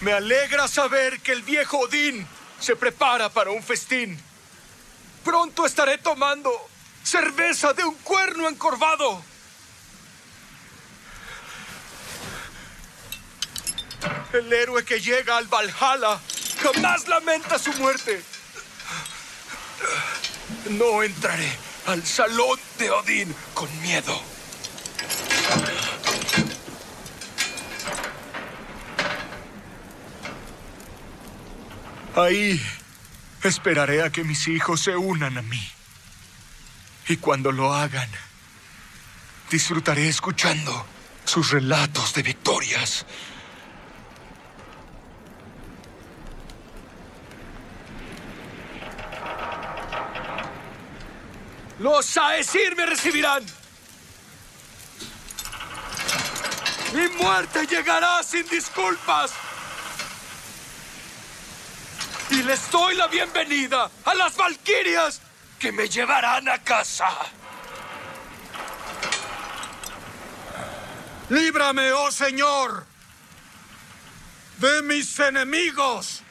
Me alegra saber que el viejo Odín se prepara para un festín. Pronto estaré tomando cerveza de un cuerno encorvado. El héroe que llega al Valhalla jamás lamenta su muerte. No entraré al salón de Odín con miedo. Ahí esperaré a que mis hijos se unan a mí. Y cuando lo hagan, disfrutaré escuchando sus relatos de victorias. Los Aesir me recibirán. Mi muerte llegará sin disculpas. Y les doy la bienvenida a las Valquirias que me llevarán a casa. Líbrame, oh Señor, de mis enemigos.